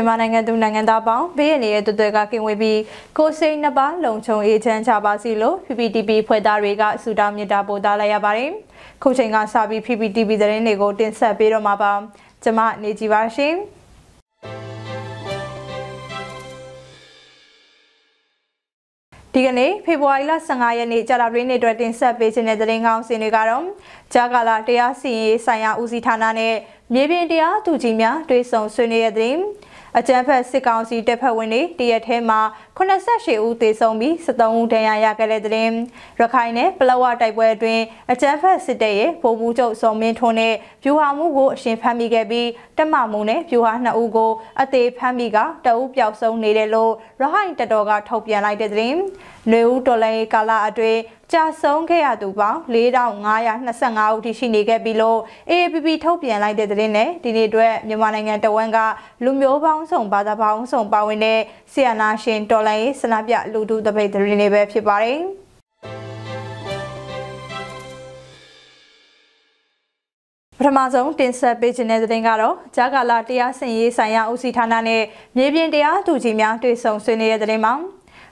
မြန်မာနိုင်ငံသူနိုင်ငံသားပေါင်းဘေးရနေတဲ့တွေ့တွေ့ကကင်ဝေးပြီးကိုစိန်နှစ်ပါးလုံခြုံအေးချမ်းကြပါစေလို့ PPTV ဖွဲ့သားတွေကဆုတောင်းမြတ်တာပို့သလိုက်ရပါတယ်။ခုချိန်ကစပြီး PPTV သတင်းတွေကိုတင်ဆက်ပေးတော့မှာပါ။ကျွန်မနေကြပါရှင်။ဒီကနေ့ဖေဖော်ဝါရီလ15ရက်နေ့ကြာလာရင်းနေ့အတွက်တင်ဆက်ပေးခြင်းတဲ့သတင်းကောင်းစင်တွေကတော့ကြာကာလတရားစီရင်ဆိုင်ရာဦးစီးဌာနနဲ့မြေပြင်တရားသူကြီးများတွေ့ဆုံဆွေးနွေးတဲ့သတင်း အကြမ်းဖက်စစ်ကောင်စီတပ်ဖက်ဝင်တွေတရက်ထဲမှာ88ဦးသေဆုံးပြီး73ဦးဒဏ်ရာရခဲ့တဲ့တဲ့တင်ရခိုင်နဲ့ပလောဝတိုက်ပွဲအတွင်းအကြမ်းဖက်စစ်တပ်ရဲ့ဗိုလ်မှူးချုပ်စုံမင်းထွန်းနဲ့ဗျူဟာမှုကိုအရှင်ဖမ်းမိခဲ့ပြီးတမမှုနဲ့ဗျူဟာ2ဦးကိုအသေးဖမ်းမိကတအုပ်ပျောက်ဆုံးနေတယ်လို့ရဟိုင်တတော်ကထုတ်ပြန်လိုက်တဲ့တဲ့နွေဦးတော်လိုင်းကာလအတွင်းကြာဆုံးခဲ့ရသူပေါင်း4525ဦးထိရှိနေခဲ့ပြီလို့ AAPP ထုတ်ပြန်လိုက်တဲ့သတင်းနဲ့ဒီနေ့အတွက်မြန်မာနိုင်ငံတဝန်းကလူမျိုးပေါင်းစုံဘာသာပေါင်းစုံပါဝင်တဲ့ဆီယနာရှင်တော်လိုင်းဆန္ဒပြလူထုတပိတ်သတင်းတွေပဲဖြစ်ပါတယ်ပထမဆုံးတင်ဆက်ပေးခြင်းတဲ့သတင်းကတော့ဂျာကာလာတရားစင်ရေးဆိုင်ရာဦးစီးဌာနနဲ့မြေပြင်တရားသူကြီးများတွေ့ဆုံဆွေးနွေးတဲ့သတင်းမှာ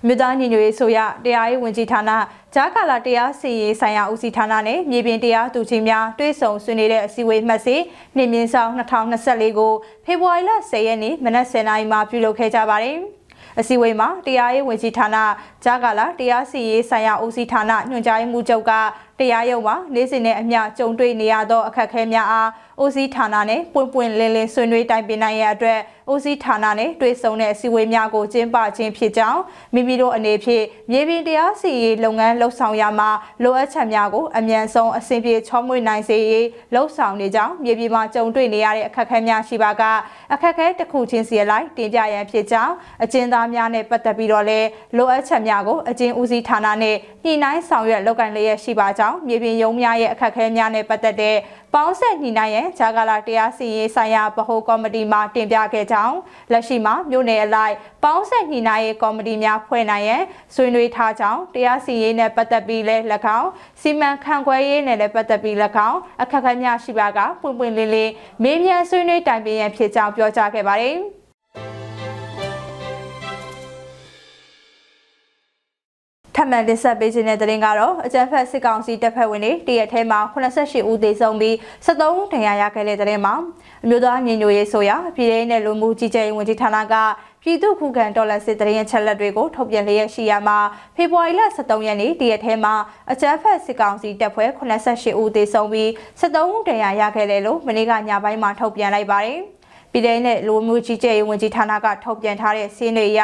မြို့သားညီညွတ်ရေးဆိုရတရားရေးဝန်ကြီးဌာနဂျာကာလာတရားစီရင်ဆိုင်ရာဦးစီးဌာနနဲ့မြေပြင်တရားသူကြီးများတွဲဆုံဆွေးနွေးတဲ့အစည်းအဝေးမှတ်စီနှင်းမြင့်ဆောင်2024ကိုဖေဖော်ဝါရီလ10ရက်နေ့မနက်10:00နာရီမှာပြုလုပ်ခဲ့ကြပါတယ်။အစည်းအဝေးမှာတရားရေးဝန်ကြီးဌာနဂျာကာလာတရားစီရေးဆိုင်ရာဦးစီးဌာနညွှန်ကြားရေးမှူးချုပ်က တရားရုံးမှာနေ့စဉ်နဲ့အမျှကြုံတွေ့နေရသောအခက်အခဲများအားဦးစီးဌာနနဲ့ပွင့်ပွင့်လင်းလင်းဆွေးနွေးတိုင်ပင်နိုင်ရတဲ့အတွက်ဦးစီးဌာနနဲ့တွေ့ဆုံတဲ့အစည်းအဝေးများကိုကျင်းပခြင်းဖြစ်ကြောင်းမိမိတို့အနေဖြင့်မြေပြင်တရားစီရေးလုပ်ငန်းလှုပ်ဆောင်ရမှာလိုအပ်ချက်များကိုအမြန်ဆုံးအဆင်ပြေချောမွေ့နိုင်စေရေးလှုပ်ဆောင်နေကြောင်းမြေပြင်မှာကြုံတွေ့နေရတဲ့အခက်အခဲများရှိပါကအခက်အခဲတစ်ခုချင်းစီလိုက်တင်ပြရန်ဖြစ်ကြောင်းအကျဉ်းသားများနဲ့ပတ်သက်ပြီးတော့လည်းလိုအပ်ချက်များကိုအကျဉ်းဦးစီးဌာနနဲ့ညှိနှိုင်းဆောင်ရွက်လုပ်ကိုင်လျက်ရှိပါကြောင်းမြေပြင်ရုံးများရဲ့အခက်အခဲများနဲ့ပတ်သက်တဲ့ပေါင်းဆက်ညီနိုင်ရဲ့ဂျာကာလာတရားစီရင်ဆိုင်ရာဗဟိုကော်မတီမှတင်ပြခဲ့ကြောင်းလက်ရှိမှာမြို့နယ်အလိုက်ပေါင်းဆက်ညီနိုင်ရဲ့ကော်မတီများဖွဲ့နိုင်ရန်ဆွေးနွေးထားကြောင်းတရားစီရင်နဲ့ပတ်သက်ပြီးလဲ၎င်းစီမံခန့်ခွဲရေးနဲ့လည်းပတ်သက်ပြီး၎င်းအခက်အခဲများရှိပါကပွင့်ပွင့်လင်းလင်းမေးမြန်းဆွေးနွေးတိုင်ပင်ရန်ဖြစ်ကြောင်းပြောကြားခဲ့ပါတယ်။ ထပ်မံတင်ဆက်ပေးခြင်းတဲ့သတင်းကတော့အကြံဖက်စစ်ကောင်စီတပ်ဖက်ဝင်တွေတရက်ထဲမှာ88ဦးသေဆုံးပြီး73ဦးဒဏ်ရာရခဲ့တဲ့သတင်းမှာအမျိုးသားညီညွတ်ရေးဆိုရပြည်ထောင်နဲ့လူမှုကြီးကြပ်ရေးဝန်ကြီးဌာနကပြည်သူ့ခုခံတော်လှန်စစ်တရင်ချက်လက်တွေကိုထုတ်ပြန်လျက်ရှိရမှာဖေဖော်ဝါရီလ23ရက်နေ့တရက်ထဲမှာအကြမ်းဖက်စစ်ကောင်စီတပ်ဖွဲ့88ဦးသေဆုံးပြီး73ဦးဒဏ်ရာရခဲ့တယ်လို့မနေ့ကညပိုင်းမှာထုတ်ပြန်လိုက်ပါတယ်။ ပြည်ထောင်နဲ့လူမှုကြီးကြပ်ရေးဝန်ကြီးဌာနကထုတ်ပြန်ထားတဲ့စီးနေရ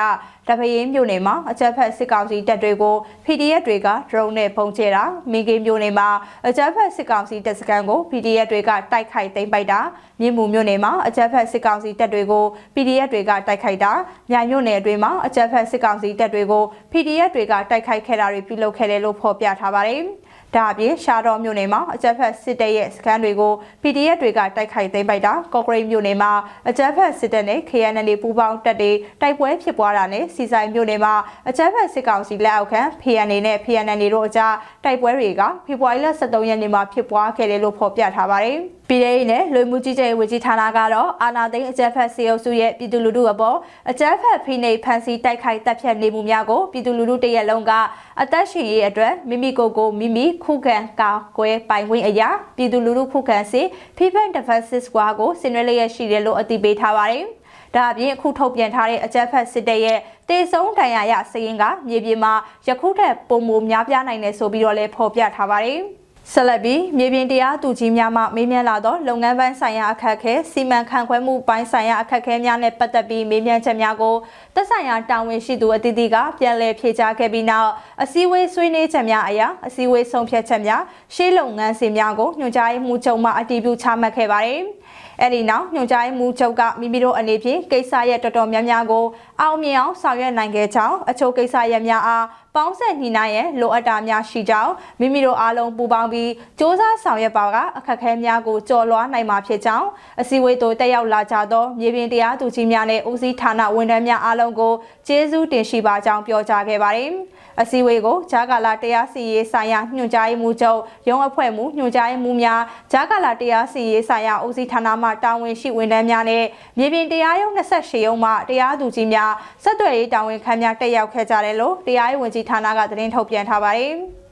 တပရင်းမြို့နယ်မှာအကြမ်းဖက်စစ်ကောင်စီတပ်တွေကို PDF တွေက drone နဲ့ပုံချတာမင်းကင်းမြို့နယ်မှာအကြမ်းဖက်စစ်ကောင်စီတပ်စခန်းကို PDF တွေကတိုက်ခိုက်သိမ်းပိုက်တာမြင်းမူမြို့နယ်မှာအကြမ်းဖက်စစ်ကောင်စီတပ်တွေကို PDF တွေကတိုက်ခိုက်တာမြိုင်မြို့နယ်အတွင်းမှာအကြမ်းဖက်စစ်ကောင်စီတပ်တွေကို PDF တွေကတိုက်ခိုက်ခဲ့တာတွေပြုလုပ်ခဲ့တယ်လို့ဖော်ပြထားပါတယ်။ ဒါအပြင်ရှားတော်မြို့နယ်မှာအကြမ်းဖက်စစ်တပ်ရဲ့စခန်းတွေကို PDF တွေကတိုက်ခိုက်သိမ်းပိုက်တာကော့ဂရိတ်မြို့နယ်မှာအကြမ်းဖက်စစ်တပ်နဲ့ KNL ပူးပေါင်းတပ်တွေတိုက်ပွဲဖြစ်ပွားတာနဲ့စီဆိုင်မြို့နယ်မှာအကြမ်းဖက်စစ်ကောင်စီလက်အောက်ခံ PNL နဲ့ PNL တို့အကြားတိုက်ပွဲတွေကဖေဖော်ဝါရီလ23ရက်နေ့မှာဖြစ်ပွားခဲ့တယ်လို့ဖော်ပြထားပါတယ်။ပြည်ထောင်နဲ့လူမှုကြီးကြပ်ရေးဝန်ကြီးဌာနကတော့အာဏာသိမ်းအကြမ်းဖက်စေအုပ်စုရဲ့ပြည်သူလူထုအပေါ်အကြမ်းဖက်ဖိနှိပ်ဖန်ဆီးတိုက်ခိုက်တပ်ဖြတ်နေမှုများကိုပြည်သူလူထုတရက်လုံးကအသက်ရှင်ရေးအတွက်မိမိကိုယ်ကိုမိမိခုခံကာကွယ်ပိုင်ခွင့်အရာပြည်သူလူထုခုခံစစ် People Defense Squad ကိုဆင်နွှဲလျက်ရှိတယ်လို့အသိပေးထားပါတယ်။ဒါအပြင်အခုထုတ်ပြန်ထားတဲ့အကြမ်းဖက်စစ်တပ်ရဲ့တေဆုံးဒဏ်ရာရစရင်ကမြေပြင်မှာယခုထက်ပုံမများပြားနိုင်တယ်ဆိုပြီးတော့လည်းဖော်ပြထားပါတယ်။ ဆက်လက်ပြီးမြေပြင်တရားသူကြီးများမှမေးမြန်းလာသောလုပ်ငန်းပိုင်းဆိုင်ရာအခက်အခဲစီမံခန့်ခွဲမှုပိုင်းဆိုင်ရာအခက်အခဲများနဲ့ပတ်သက်ပြီးမေးမြန်းချက်များကိုသက်ဆိုင်ရာတာဝန်ရှိသူအသီးသီးကပြန်လည်ဖြေကြားခဲ့ပြီးနောက်အစည်းအဝေးဆွေးနွေးချက်များအရာအစည်းအဝေးဆုံးဖြတ်ချက်များရှေးလုပ်ငန်းစဉ်များကိုညွှန်ကြားရေးမှူးချုပ်မှအတည်ပြုချမှတ်ခဲ့ပါတယ်။အဲဒီနောက်ညွှန်ကြားရေးမှူးချုပ်ကမိမိတို့အနေဖြင့်ကိစ္စရဲ့တော်တော်များများကိုအောင်မြင်အောင်ဆောင်ရွက်နိုင်ခဲ့ကြောင်းအချို့ကိစ္စရပ်များအားပေါင်းဆက်ညီနိုင်ရဲ့လိုအပ်တာများရှိကြောင်းမိမိတို့အားလုံးပူးပေါင်းပြီးစ조사ဆောင်ရွက်ပါကအခက်အခဲများကိုကျော်လွှားနိုင်မှာဖြစ်ကြောင်းအစည်းအဝေးသို့တက်ရောက်လာကြသောမြေပြင်တရားသူကြီးများနဲ့ဦးစီးဌာနဝန်ထမ်းများအားလုံးကိုကျေးဇူးတင်ရှိပါကြောင်းပြောကြားခဲ့ပါတယ်။အစည်းအဝေးကိုဂျာကာလာတရားစီရေးဆိုင်ရာညွှန်ကြားရေးမှူးချုပ်ရုံးအဖွဲ့မှညွှန်ကြားရေးမှူးများဂျာကာလာတရားစီရေးဆိုင်ရာဦးစီးဌာနမှမှတာဝန်ရှိဝန်ထမ်းများနဲ့မြေပြင်တရားရုံး28ရုံးမှတရားသူကြီးများဆက်သွယ်ရေးတာဝန်ခံများတက်ရောက်ခဲ့ကြတယ်လို့တရားရေးဝန်ကြီးဌာနကသတင်းထုတ်ပြန်ထားပါတယ်။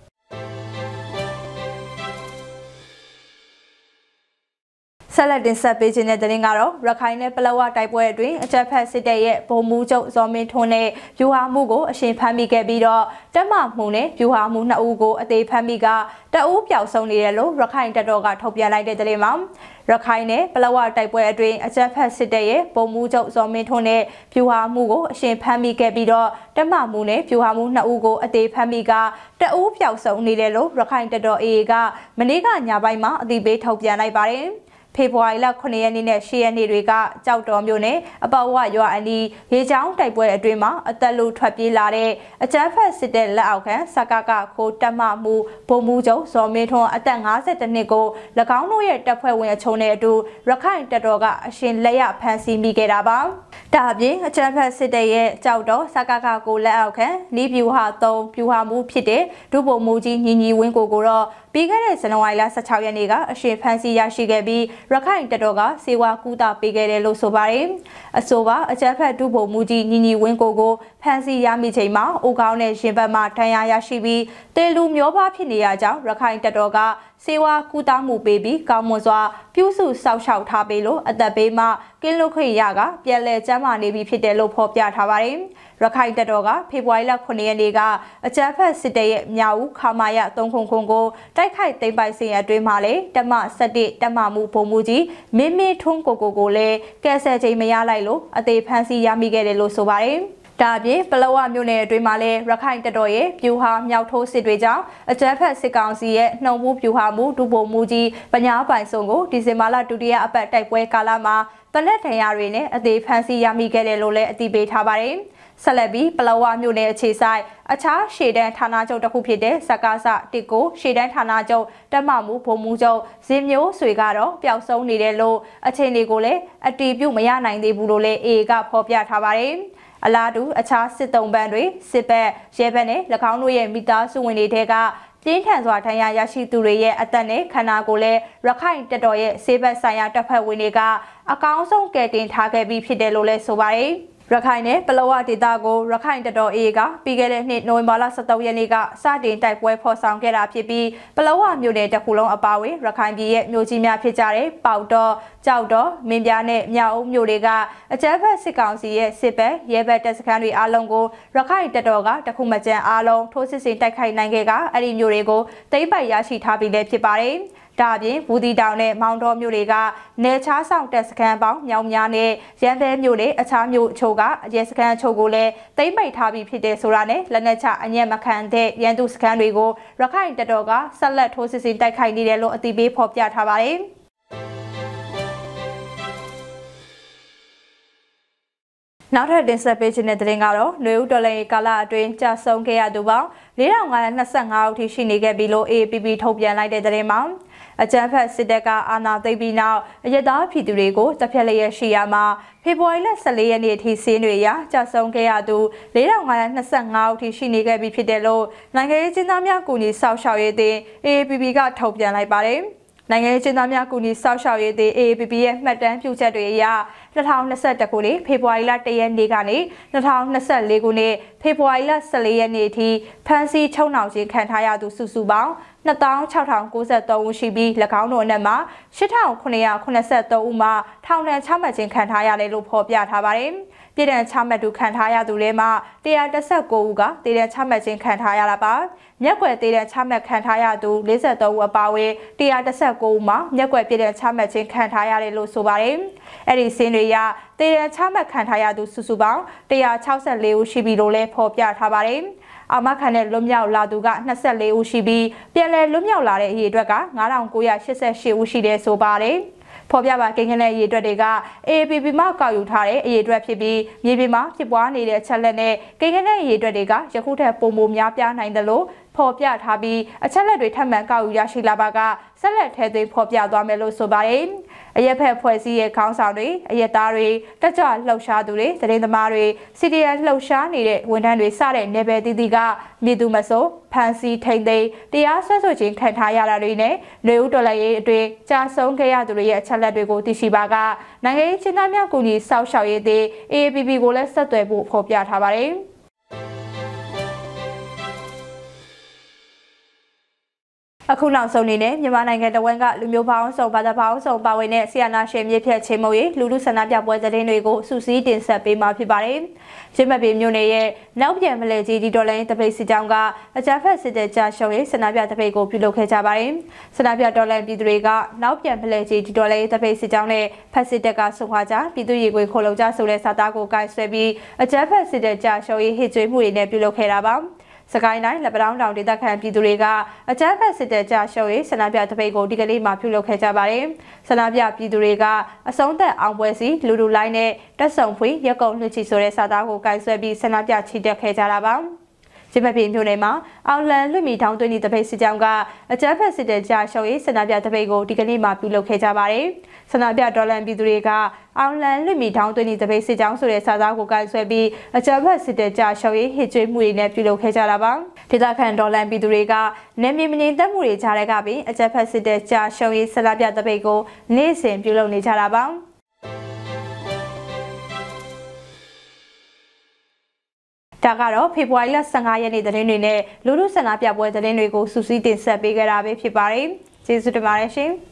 ဆက်လက်တင်ဆက်ပေးခြင်းတဲ့တင်ကတော့ရခိုင်နဲ့ပလောဝတိုက်ပွဲအတွင်းအကြက်ဖက်စစ်တပ်ရဲ့ဗိုလ်မှူးချုပ်ဇော်မင်းထွန်းနဲ့ဗျူဟာမှုကိုအရှင်ဖမ်းမိခဲ့ပြီးတော့တက်မမှုနဲ့ဗျူဟာမှုနှစ်ဦးကိုအသေးဖမ်းမိကတအူးပျောက်ဆုံးနေတယ်လို့ရခိုင်တပ်တော်ကထုတ်ပြန်လိုက်တဲ့တင်မှာရခိုင်နဲ့ပလောဝတိုက်ပွဲအတွင်းအကြက်ဖက်စစ်တပ်ရဲ့ဗိုလ်မှူးချုပ်ဇော်မင်းထွန်းနဲ့ဗျူဟာမှုကိုအရှင်ဖမ်းမိခဲ့ပြီးတော့တက်မမှုနဲ့ဗျူဟာမှုနှစ်ဦးကိုအသေးဖမ်းမိကတအူးပျောက်ဆုံးနေတယ်လို့ရခိုင်တပ်တော် AA ကမနေ့ကညပိုင်းမှာအသိပေးထုတ်ပြန်လိုက်ပါတယ်။ ဖေဖော်ဝါရီလ9ရက်နေ့နဲ့10ရက်နေ့တွေကကြောက်တော်မြို့နယ်အပေါဝရွာအနီးရေချောင်းတိုက်ပွဲအတွင်းမှာအသက်လူထွက်ပြေးလာတဲ့အကြမ်းဖက်စစ်တပ်လက်အောက်ခံစကကခိုးတက်မှမှုဗိုလ်မှူးချုပ်ဇော်မင်းထွန်းအသက်52နှစ်ကို၎င်းတို့ရဲ့တပ်ဖွဲ့ဝင်အချုံနဲ့အတူရခိုင်တပ်တော်ကအရှင်လက်ရဖမ်းဆီးမိခဲ့တာပါ။ဒါအပြင်အကြမ်းဖက်စစ်တပ်ရဲ့ကြောက်တော်စကကကိုလက်အောက်ခံနီးပြူဟာ3ပြူဟာမှုဖြစ်တဲ့ဒုဗိုလ်မှူးကြီးညီညီဝင်းကိုကိုတော့ ပြီးခဲ့တဲ့ဇန်နဝါရီလ16ရက်နေ့ကအရှင်ဖန်စီရရှိခဲ့ပြီးရခိုင်တပ်တော်ကစေဝါကူတာပေးခဲ့တယ်လို့ဆိုပါတယ်။အဆိုပါအကြမ်းဖက်ဒုဗိုလ်မှူးကြီးညီညီဝင်းကိုကိုဖန်စီရမိချိန်မှာအိုကောင်းနဲ့ရှင်ဘတ်မှဒဏ်ရာရရှိပြီးတေလူမျိုးပါဖြစ်နေရကြောင်းရခိုင်တပ်တော်ကစေဝါကူတာမှုပေးပြီးကောင်းမွန်စွာပြုစုစောက်ရှောက်ထားပေးလို့အသက်ဘေးမှကင်းလွတ်ခွင့်ရကပြန်လည်ကျန်းမာနေပြီဖြစ်တယ်လို့ဖော်ပြထားပါတယ်။ ရခိုင်တပ်တော်ကဖေဖော်ဝါရီလ9ရက်နေ့ကအကြမ်းဖက်စစ်တပ်ရဲ့မြောက်ဦးခမာယ3ခုခုကိုတိုက်ခိုက်သိမ်းပိုက်စဉ်အတွင်းမှာလေတမ17တမမှုဗိုလ်မှူးကြီးမင်းမင်းထွန်းကိုကိုကိုလည်းကဲဆယ်ချိန်မရလိုက်လို့အသေးဖမ်းဆီးရမိခဲ့တယ်လို့ဆိုပါတယ်ဒါအပြင်ပလောဝမြို့နယ်အတွင်းမှာလည်းရခိုင်တပ်တော်ရဲ့ပြူဟာမြောက်ထိုးစစ်တွေကြောင့်အကြမ်းဖက်စစ်ကောင်စီရဲ့နှုံမှုပြူဟာမှုဒုဗိုလ်မှူးကြီးပညာပိုင်စုံကိုဒီဇင်ဘာလဒုတိယအပတ်တိုက်ပွဲကာလမှာတလက်ထံရတွေနဲ့အသေးဖမ်းဆီးရမိခဲ့တယ်လို့လည်းအသိပေးထားပါတယ်။ ဆက်လက်ပြီးပလောဝမြို့နယ်အခြေဆိုင်အခြားရှေတန်းဌာနချုပ်တစ်ခုဖြစ်တဲ့စကားစတစ်ကိုရှေတန်းဌာနချုပ်တက်မှမှုဗိုလ်မှူးချုပ်ဇင်မျိုးဆွေကတော့ပျောက်ဆုံးနေတယ်လို့အခြေအနေကိုလည်းအတီးပြုတ်မရနိုင်သေးဘူးလို့လည်း AA ကဖော်ပြထားပါတယ်အလားတူအခြားစစ်တုံးပန်းတွေစစ်ဘက်ရဲဘက်နဲ့၎င်းတို့ရဲ့မိသားစုဝင်တွေတဲကပြင်းထန်စွာဒဏ်ရာရရှိသူတွေရဲ့အသက်နဲ့ခန္ဓာကိုယ်လည်းရခိုင်တပ်တော်ရဲ့ဆေးဘက်ဆိုင်ရာတပ်ဖွဲ့ဝင်တွေကအကောင်းဆုံးကယ်တင်ထားခဲ့ပြီးဖြစ်တယ်လို့လည်းဆိုပါတယ်။ ရခိုင်နဲ့ပလောဝဒေသကိုရခိုင်တတော်အေးကပြီးခဲ့တဲ့နှစ်နိုဝင်ဘာလ23ရက်နေ့ကစတင်တိုက်ပွဲဖော်ဆောင်ခဲ့တာဖြစ်ပြီးပလောဝမြို့နယ်တစ်ခုလုံးအပါအဝင်ရခိုင်ပြည်ရဲ့မြို့ကြီးများဖြစ်ကြတဲ့ပေါတော်ကြောက်တော်မင်းပြားနဲ့မြောက်ဦးမြို့တွေကအကြမ်းဖက်စစ်ကောင်စီရဲ့စစ်ဘက်ရဲဘက်တပ်စခန်းတွေအားလုံးကိုရခိုင်တပ်တော်ကတခုမကြမ်းအားလုံးထိုးစစ်ဆင်တိုက်ခိုက်နိုင်ခဲ့ကအဲ့ဒီမြို့တွေကိုတိမ့်ပိုက်ရရှိထားပြီးလည်းဖြစ်ပါတယ်။ ဒါအပြင်ဘူးတီတောင်နဲ့မောင်တော်မြို့တွေကနေချားဆောင်တက်စခန်းပေါင်းမြောင်များနဲ့ရန်ဘဲမြို့တွေအခြားမြို့အချို့ကရဲစခန်းအချို့ကိုလည်းတိမ့်ပိတ်ထားပြီးဖြစ်တဲ့ဆိုတာနဲ့လက်နက်ချအညံ့မခံတဲ့ရန်သူစခန်းတွေကိုရခိုင်တပ်တော်ကဆက်လက်ထိုးစစ်ဆင်တိုက်ခိုက်နေတယ်လို့အသိပေးဖော်ပြထားပါတယ်။နောက်ထပ်တင်ဆက်ပေးခြင်းတဲ့တင်ကတော့နွေဦးတော်လိုင်းကာလအတွင်းကြာဆုံးခဲ့ရသူပေါင်း4525ဦးထိရှိနေခဲ့ပြီလို့ APP ထုတ်ပြန်လိုက်တဲ့တင်မှာ အကြမ်းဖက်စစ်တပ်ကအာဏာသိမ်းပြီးနောက်အရသားပြည်သူတွေကိုတပ်ဖြတ်လျက်ရှိရမှာဖေဖော်ဝါရီလ14ရက်နေ့အထိစင်းတွေရကြာဆုံးခဲ့ရသူ4525ဦးထိရှိနေခဲ့ပြီဖြစ်တယ်လို့နိုင်ငံရေးကျင်းသားများကူညီဆောက်ရှောက်ရေးတင် AAPP ကထုတ်ပြန်လိုက်ပါတယ်။နိုင်ငံရေးကျင်းသားများကူညီစောင့်ရှောက်ရေးသည် AAPP ရဲ့မှတ်တမ်းပြုချက်တွေအရ2021ခုနှစ်ဖေဖော်ဝါရီလ1ရက်နေ့ကနေ2024ခုနှစ်ဖေဖော်ဝါရီလ14ရက်နေ့အထိဖမ်းဆီးချုံနှောင်ခြင်းခံထားရသူစုစုပေါင်း 2693ဦးရှိပြီး၎င်းတို့အနက်မှာ8983ဦးမှာထောင်ဒဏ်ချမှတ်ခြင်းခံထားရတယ်လို့ဖော်ပြထားပါတယ်။ပြည်ဒဏ်ချမှတ်သူခံထားရသူတွေမှာ119ဦးကတည်တဲ့ချမှတ်ခြင်းခံထားရတာပါမြက်ွယ်တည်တဲ့ချမှတ်ခံထားရသူ53ဦးအပါအဝင်119ဦးမှာမြက်ွယ်ပြည်ဒဏ်ချမှတ်ခြင်းခံထားရတယ်လို့ဆိုပါတယ်အဲ့ဒီစင်းတွေရတည်တဲ့ချမှတ်ခံထားရသူစုစုပေါင်း164ဦးရှိပြီလို့လည်းဖော်ပြထားပါတယ် အာမခံတဲ့လွတ်မြောက်လာသူက24ဦးရှိပြီးပြန်လည်လွတ်မြောက်လာတဲ့အရေအတွက်က9988ဦးရှိတယ်ဆိုပါတယ်။ဖော်ပြပါကိန်းကနဲ့အရေးအတွက်တွေက AAPP မှကောက်ယူထားတဲ့အရေးအတွက်ဖြစ်ပြီးမြေပြင်မှာဖြစ်ပွားနေတဲ့ချက်လက်နဲ့ကိန်းကနဲ့အရေးအတွက်တွေကယခုထက်ပိုမိုများပြားနိုင်တယ်လို့ဖော်ပြထားပြီးအချက်လက်တွေထပ်မံကောက်ယူရရှိလာပါကဆက်လက်ထဲသွင်းဖော်ပြသွားမယ်လို့ဆိုပါတယ် အရက်ဖက်ဖွဲ့စည်းရဲ့ခေါင်းဆောင်တွေအရက်သားတွေတက်ကြွလှုပ်ရှားသူတွေသတင်းသမားတွေစီဒီအန်လှုပ်ရှားနေတဲ့ဝန်ထမ်းတွေစတဲ့နယ်ပယ်တီတီကမြေသူမဆိုးဖန်စီထိန်သိမ်းတရားစွဲဆိုခြင်းခံထားရတာတွေနဲ့လူဦးတော်လည်းရေးအတွေ့ကြာဆုံးခဲ့ရသူတွေရဲ့အချက်လက်တွေကိုသိရှိပါကနိုင်ငံရေးချင်းသားများကူညီစောက်ရှောက်ရေးသည် AAPP ကိုလည်းဆက်သွယ်ဖို့ဖော်ပြထားပါတယ်။ အခုနောက်ဆုံးအနေနဲ့မြန်မာနိုင်ငံတဝန်းကလူမျိုးပေါင်းစုံဘာသာပေါင်းစုံပါဝင်တဲ့ဆီယနာရှင်မြေဖြတ်ချင်းမုံရီလူလူဆန္ဒပြပွဲသတင်းတွေကိုစူးစီးတင်ဆက်ပေးမှာဖြစ်ပါတယ်။ချင်းမပင်မြို့နယ်ရဲ့နောက်ပြန်မလဲကြီးဒီဒေါ်လာတပိတ်စစ်ကြောင်းကအကြမ်းဖက်စစ်တဲ့ကြာရှုံးရေးဆန္ဒပြတပိတ်ကိုပြုလုပ်ခဲ့ကြပါတယ်။ဆန္ဒပြဒေါ်လာပြည်သူတွေကနောက်ပြန်မလဲကြီးဒီဒေါ်လာတပိတ်စစ်ကြောင်းနဲ့ဖက်စစ်တပ်ကဆုံခွာကြပြည်သူရေးကိုခိုလုံကြဆိုတဲ့စာသားကိုကိုင်ဆွဲပြီးအကြမ်းဖက်စစ်တဲ့ကြာရှုံးရေးဟစ်ကြွေးမှုတွေနဲ့ပြုလုပ်ခဲ့တာပါ။ စကိုင်းတိုင်းလက်ပတောင်းတောင်ဒေသခံပြည်သူတွေကအကြမ်းဖက်စစ်တပ်ကြရှုံးရေးဆန္ဒပြတပိတ်ကိုဒီကနေ့မှပြုလုပ်ခဲ့ကြပါတယ်။ဆန္ဒပြပြည်သူတွေကအဆုံးသက်အောင်ပွဲစီလူလူလိုက်နဲ့တက်ဆုံဖွေရက်ကုံလှချီဆိုတဲ့စာသားကိုကင်ဆယ်ပြီးဆန္ဒပြချီတက်ခဲ့ကြတာပါ။ ရမပင်မြို့နယ်မှာအောင်လန်လွတ်မီထောင်းသွင်းသပိတ်စစ်ကြောင်းကအကြမ်းဖက်စစ်တပ်ကြားရှုံးရေးဆန္ဒပြတပိတ်ကိုဒီကနေ့မှပြုလုပ်ခဲ့ကြပါတယ်။ဆန္ဒပြဒေါ်လန်ပြည်သူတွေကအောင်လန်လွတ်မီထောင်းသွင်းသပိတ်စစ်ကြောင်းဆိုတဲ့စာသားကိုကန်ဆွဲပြီးအကြမ်းဖက်စစ်တပ်ကြားရှုံးရေးဟစ်ကြွေးမှုတွေနဲ့ပြုလုပ်ခဲ့ကြတာပါ။ဒေသခံဒေါ်လန်ပြည်သူတွေကနေမြေမငြိမ်သက်မှုတွေကြားတဲ့ကပြီးအကြမ်းဖက်စစ်တပ်ကြားရှုံးရေးဆန္ဒပြတပိတ်ကိုနေ့စဉ်ပြုလုပ်နေကြတာပါ။ ဒါကတော့ဖေဖော်ဝါရီလ15ရက်နေ့သတင်းတွေနဲ့လူလူဆန္ဒပြပွဲသတင်းတွေကိုစူးစီးတင်ဆက်ပေးကြတာပဲဖြစ်ပါတယ်။ကျေးဇူးတင်ပါတယ်ရှင်။